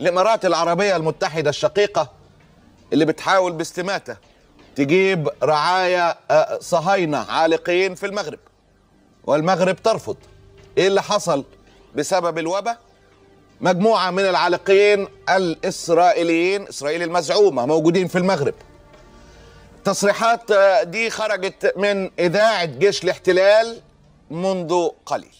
الإمارات العربية المتحدة الشقيقة اللي بتحاول باستماتة تجيب رعايا آه، صهاينة عالقين في المغرب. والمغرب ترفض. إيه اللي حصل؟ بسبب الوباء مجموعة من العالقين الإسرائيليين إسرائيل المزعومة موجودين في المغرب. تصريحات آه، دي خرجت من إذاعة جيش الاحتلال منذ قليل.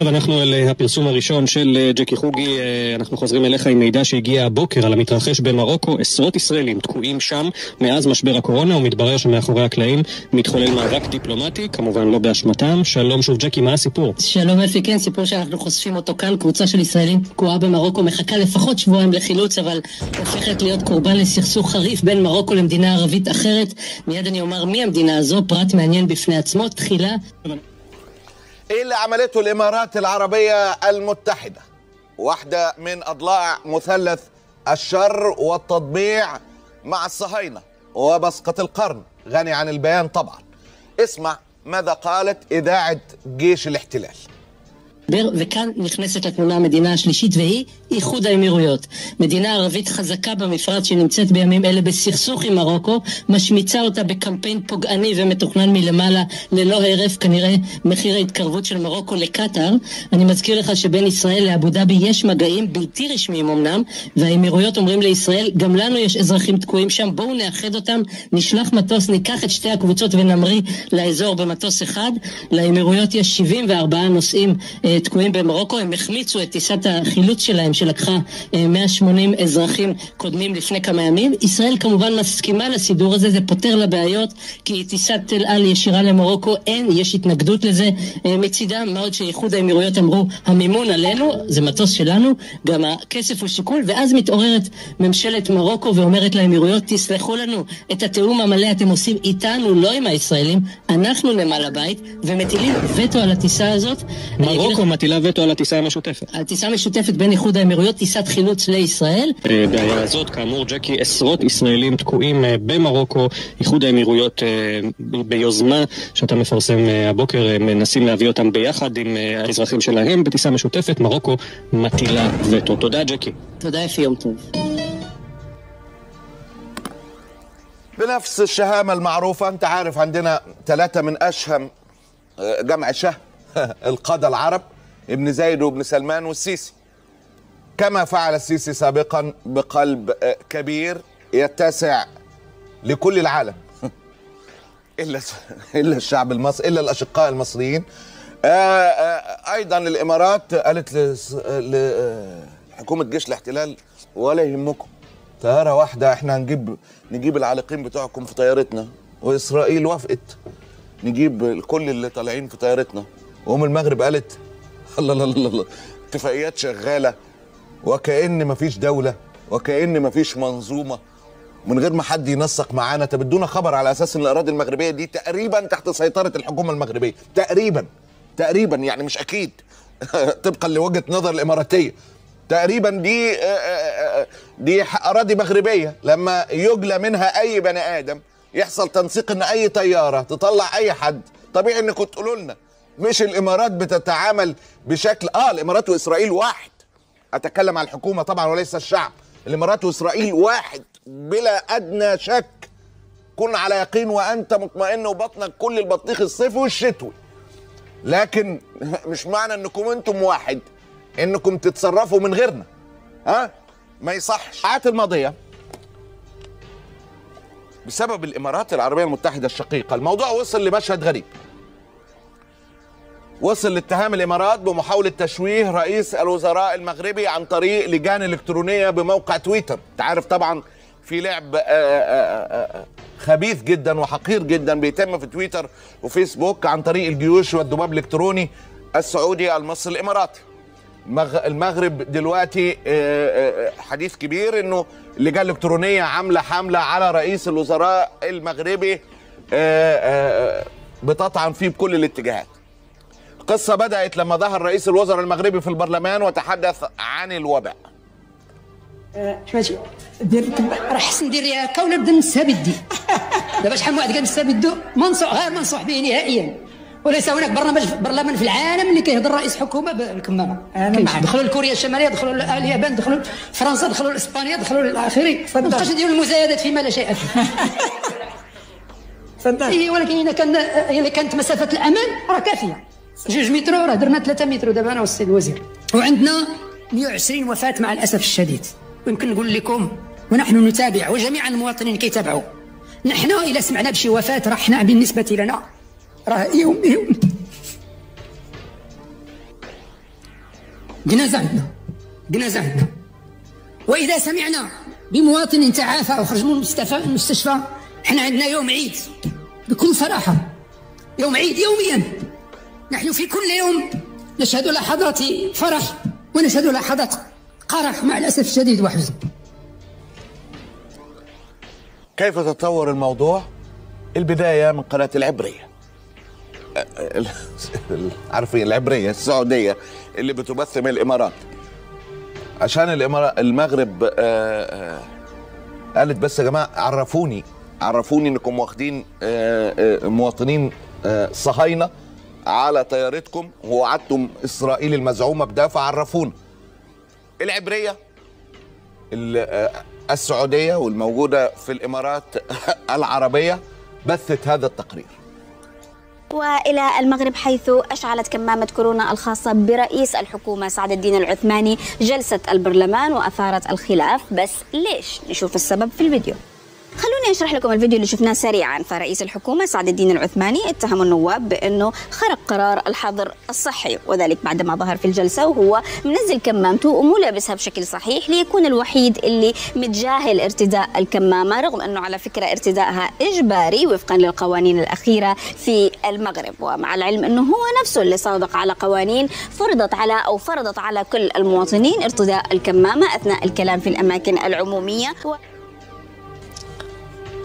אנחנו אל הפרסום הראשון של ג'קי חוגי, אנחנו חוזרים אליך עם מידע שהגיע הבוקר על המתרחש במרוקו. עשרות ישראלים תקועים שם מאז משבר הקורונה, ומתברר שמאחורי הקלעים מתחולל מאבק דיפלומטי, כמובן לא באשמתם. שלום שוב ג'קי, מה הסיפור? שלום אפי, כן, סיפור שאנחנו חושפים אותו כאן. קבוצה של ישראלים תקועה במרוקו, מחכה לפחות שבועיים לחילוץ, אבל הופכת להיות קורבן לסכסוך חריף בין מרוקו למדינה ערבית אחרת. מיד אני אומר מי המדינה הזו, פרט מעניין בפני עצמו. תחילה... إيه اللي عملته الإمارات العربية المتحدة؟ واحدة من أضلاع مثلث الشر والتطبيع مع الصهاينة وبسقة القرن. غني عن البيان طبعا. اسمع ماذا قالت إذاعة جيش الاحتلال. וכאן נכנסת לתמונה המדינה השלישית והיא איחוד האמירויות. מדינה ערבית חזקה במפרץ שנמצאת בימים אלה בסכסוך עם מרוקו, משמיצה אותה בקמפיין פוגעני ומתוכנן מלמעלה ללא הרף, כנראה מחיר ההתקרבות של מרוקו לקטאר. אני מזכיר לך שבין ישראל לאבו דאבי יש מגעים בלתי רשמיים אמנם, והאמירויות אומרים לישראל, גם לנו יש אזרחים תקועים שם, בואו נאחד אותם, נשלח מטוס, ניקח את שתי הקבוצות ונמריא לאזור במטוס אחד. לאמירויות יש 74 נוסעים אה, תקועים במרוקו, הם החמיצו את טיסת החילוץ שלהם שלקחה 180 אזרחים קודמים לפני כמה ימים. ישראל כמובן מסכימה לסידור הזה, זה פותר לה בעיות, כי טיסת תל על ישירה למרוקו אין, יש התנגדות לזה מצידם, מה עוד שאיחוד האמירויות אמרו, המימון עלינו, זה מטוס שלנו, גם הכסף הוא שיקול, ואז מתעוררת ממשלת מרוקו ואומרת לאמירויות, תסלחו לנו, את התיאום המלא אתם עושים איתנו, לא עם הישראלים, אנחנו נמל הבית, ומטילים וטו על הטיסה הזאת. מרוקו מטילה וטו על הטיסה המשותפת. הטיסה המשותפת בין איחוד האמירויות, טיסת חילוץ לישראל. בעיה הזאת, כאמור, ג'קי, עשרות ישראלים תקועים במרוקו, איחוד האמירויות ביוזמה שאתה מפרסם הבוקר, מנסים להביא אותם ביחד עם האזרחים שלהם בטיסה משותפת, מרוקו מטילה וטו. תודה, ג'קי. תודה, אפי, יום טוב. بنفس الشهامة المعروفة أنت عارف عندنا ثلاثة من أشهم جمع شه القادة العرب ابن زايد وابن سلمان والسيسي. كما فعل السيسي سابقا بقلب كبير يتسع لكل العالم. إلا إلا الشعب المصري إلا الأشقاء المصريين. أيضا الإمارات قالت لحكومه جيش الاحتلال ولا يهمكم. طيارة واحدة إحنا هنجيب نجيب العالقين بتوعكم في طيارتنا. وإسرائيل وافقت نجيب كل اللي طالعين في طيارتنا. وأم المغرب قالت الله الله الله اتفاقيات شغالة وكأن مفيش دولة وكأن مفيش منظومة من غير ما حد ينسق معانا. طب ادونا خبر على أساس إن الأراضي المغربية دي تقريبا تحت سيطرة الحكومة المغربية. تقريبا تقريبا يعني مش أكيد. طبقا لوجهة نظر الإماراتية. تقريبا دي دي أراضي مغربية. لما يجلى منها أي بني آدم يحصل تنسيق إن أي طيارة تطلع أي حد طبيعي إنكم تقولوا لنا. مش الإمارات بتتعامل بشكل آه الإمارات وإسرائيل واحد. أتكلم عن الحكومة طبعا وليس الشعب. الإمارات وإسرائيل واحد بلا أدنى شك. كن على يقين وأنت مطمئن وبطنك كل البطيخ الصيفي والشتوي. لكن مش معنى إنكم أنتم واحد إنكم تتصرفوا من غيرنا. ها؟ ما يصحش. الساعات الماضية بسبب الإمارات العربية المتحدة الشقيقة الموضوع وصل لمشهد غريب. وصل لاتهام الإمارات بمحاولة تشويه رئيس الوزراء المغربي عن طريق لجان إلكترونية بموقع تويتر. انت عارف طبعا في لعب خبيث جدا وحقير جدا بيتم في تويتر وفيسبوك عن طريق الجيوش والذباب الإلكتروني السعودي المصري الإماراتي. المغرب دلوقتي حديث كبير إنه اللجان الالكترونيه عاملة حملة على رئيس الوزراء المغربي بتطعن فيه بكل الاتجاهات. القصة بدأت لما ظهر رئيس الوزراء المغربي في البرلمان وتحدث عن الوباء. حماتي دير راه حسن ندير ليها هكا ولا نبدا نمسها بيدي دابا شحال من واحد قال نمسها بيدو منصوع غير منصوح به نهائيا. وليس هناك برنامج برلمان في العالم اللي كيهضر رئيس حكومة بالكمامة. دخلوا لكوريا الشمالية دخلوا اليابان دخلوا فرنسا دخلوا اسبانيا دخلوا الاخرين ما بقاش نديروا المزايدات فيما لا شيء فيه. إيه ولكن إذا كان إذا كانت مسافة الأمان راه كافية. جوج مترو راه درنا ثلاثة مترو دابا أنا والسيد الوزير وعندنا 120 وفاة مع الأسف الشديد. ويمكن نقول لكم ونحن نتابع وجميع المواطنين كيتابعوا. نحن اذا سمعنا بشي وفاة راه حنا بالنسبة لنا راه يوم يوم. جنازه عندنا جنازه عندنا وإذا سمعنا بمواطن تعافى وخرج من المستشفى إحنا عندنا يوم عيد. بكل صراحة يوم عيد يوميا. نحن في كل يوم نشهد لحظات فرح ونشهد لحظات قرح مع الأسف الشديد وحزن. كيف تطور الموضوع؟ البداية من قناة العبرية. ال- ال- عارفين العبرية السعودية اللي بتبث من الإمارات. عشان الإمارات المغرب آه، آه، قالت بس يا جماعة عرفوني عرفوني إنكم واخدين آه، مواطنين صهاينة. على طيارتكم ووعدتم إسرائيل المزعومة بده فعرفونا العبرية ال- آه، السعودية والموجودة في الإمارات العربية بثت هذا التقرير. وإلى المغرب حيث أشعلت كمامة كورونا الخاصة برئيس الحكومة سعد الدين العثماني جلسة البرلمان وأثارت الخلاف بس ليش؟ نشوف السبب في الفيديو. اشرح لكم الفيديو اللي شفناه سريعا. فرئيس الحكومة سعد الدين العثماني اتهم النواب بأنه خرق قرار الحظر الصحي وذلك بعدما ظهر في الجلسة وهو منزل كمامته ومو لابسها بشكل صحيح ليكون الوحيد اللي متجاهل ارتداء الكمامة رغم أنه على فكرة ارتدائها إجباري وفقا للقوانين الأخيرة في المغرب. ومع العلم أنه هو نفسه اللي صادق على قوانين فرضت على أو فرضت على كل المواطنين ارتداء الكمامة أثناء الكلام في الأماكن العمومية. و...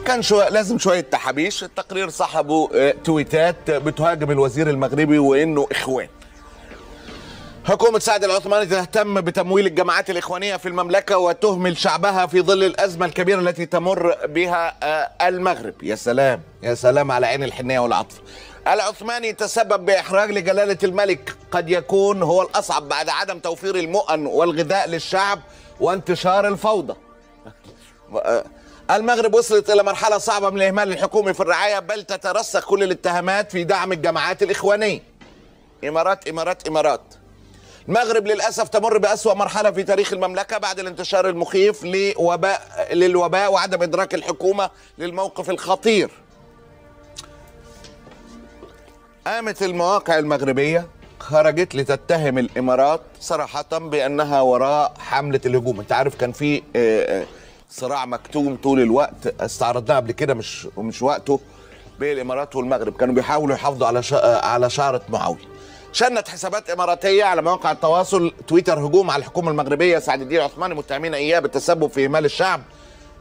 كان شو لازم شوية تحابيش. التقرير صاحبه آه، تويتات بتهاجم الوزير المغربي وإنه إخوان. حكومة سعد العثماني تهتم بتمويل الجماعات الإخوانية في المملكة وتهمل شعبها في ظل الأزمة الكبيرة التي تمر بها آه، المغرب. يا سلام يا سلام على عين الحنية والعطف. العثماني تسبب بإحراج لجلالة الملك. قد يكون هو الأصعب بعد عدم توفير المؤن والغذاء للشعب وانتشار الفوضى. المغرب وصلت إلى مرحلة صعبة من الإهمال الحكومي في الرعاية بل تترسخ كل الاتهامات في دعم الجماعات الاخوانيه إمارات إمارات إمارات. المغرب للأسف تمر بأسوأ مرحلة في تاريخ المملكة بعد الانتشار المخيف لوباء للوباء وعدم إدراك الحكومة للموقف الخطير. قامت المواقع المغربية خرجت لتتهم الإمارات صراحة بأنها وراء حملة الهجوم. أنت عارف كان في آه، آه، صراع مكتوم طول الوقت. استعرضناه قبل كده مش مش وقته. بين الإمارات والمغرب. كانوا بيحاولوا يحافظوا على شا... على شعرة معاوية. شنت حسابات إماراتية على مواقع التواصل تويتر هجوم على الحكومة المغربية سعد الدين العثماني متهمين إياه بالتسبب في إهمال الشعب.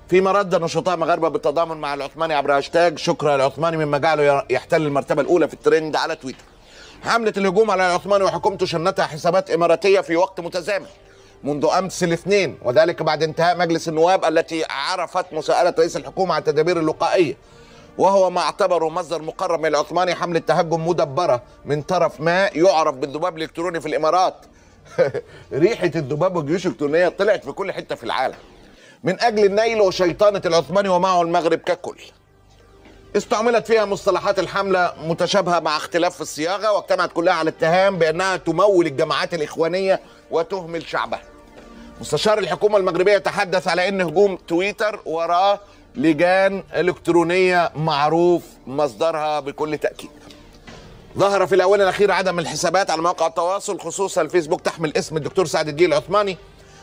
فيما رد نشطاء مغاربة بالتضامن مع العثماني عبر هاشتاج. شكرا العثماني مما جعله يحتل المرتبة الأولى في الترند على تويتر. حملة الهجوم على العثماني وحكومته شنتها حسابات إماراتية في وقت متزامن. منذ أمس الاثنين وذلك بعد انتهاء مجلس النواب التي عرفت مساءلة رئيس الحكومة عن التدابير الوقائيه وهو ما اعتبره مصدر مقرب من العثماني حمله تهجم مدبرة من طرف ما يعرف بالذباب الإلكتروني في الإمارات. ريحة الذباب والجيوش الإلكترونية طلعت في كل حتة في العالم. من أجل النيل وشيطنة العثماني ومعه المغرب ككل. استعملت فيها مصطلحات الحملة متشابهة مع اختلاف في الصياغة واجتمعت كلها على الاتهام بأنها تمول الجماعات الإخوانية وتهمل شعبها. مستشار الحكومة المغربية تحدث على أن هجوم تويتر وراه لجان إلكترونية معروف مصدرها بكل تأكيد. ظهر في الآونة الأخيرة عدم الحسابات على مواقع التواصل خصوصا الفيسبوك تحمل اسم الدكتور سعد الدين العثماني.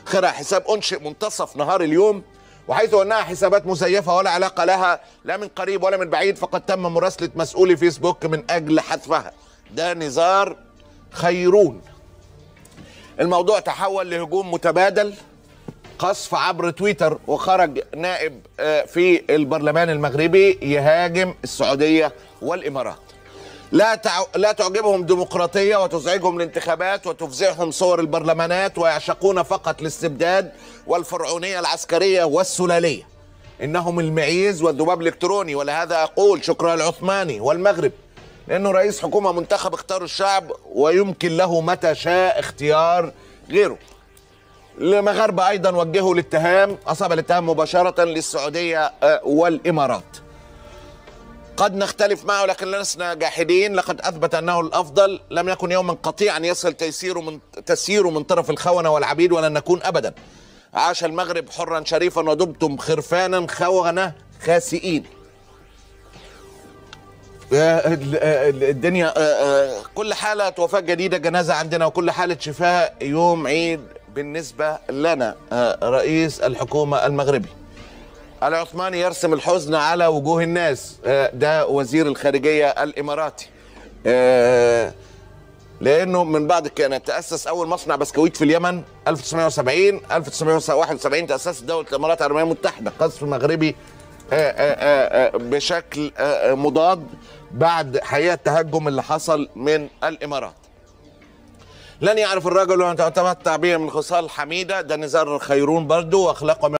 خرع حساب أنشئ منتصف نهار اليوم. وحيث أنها حسابات مزيفة ولا علاقة لها لا من قريب ولا من بعيد فقد تم مراسلة مسؤولي فيسبوك من أجل حذفها. ده نزار خيرون. الموضوع تحول لهجوم متبادل قصف عبر تويتر وخرج نائب آه، في البرلمان المغربي يهاجم السعودية والإمارات. لا تع... لا تعجبهم ديمقراطية وتزعجهم الانتخابات وتفزعهم صور البرلمانات ويعشقون فقط الاستبداد والفرعونية العسكرية والسلالية. إنهم المعيز والذباب الإلكتروني ولهذا أقول شكرا العثماني والمغرب لأنه رئيس حكومة منتخب اختاره الشعب ويمكن له متى شاء اختيار غيره. المغاربه أيضا وجهوا الاتهام أصاب الاتهام مباشرة للسعودية آه، والإمارات. قد نختلف معه لكن لسنا جاحدين. لقد أثبت أنه الأفضل لم يكن يوما قطيعا يصل تيسيره من تسييره من طرف الخونة والعبيد ولن نكون ابدا. عاش المغرب حرا شريفا ودمتم خرفانا خونة خاسئين. آه، آه، الدنيا آه، كل حالة وفاة جديدة جنازة عندنا وكل حالة شفاء يوم عيد بالنسبة لنا رئيس الحكومة المغربي. العثماني يرسم الحزن على وجوه الناس. آه، ده وزير الخارجية الإماراتي. آه، لأنه من بعد كان تأسس أول مصنع بسكويت في اليمن 1970 1971 تاسست دولة الإمارات العربية المتحدة قصر مغربي آه، بشكل مضاد بعد حقيقه التهجم اللي حصل من الإمارات. لن يعرف الرجل أن يتمتع به من خصال حميدة ده نزار الخيرون برضه وأخلاقه